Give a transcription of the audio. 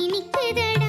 இனிக்குதடி.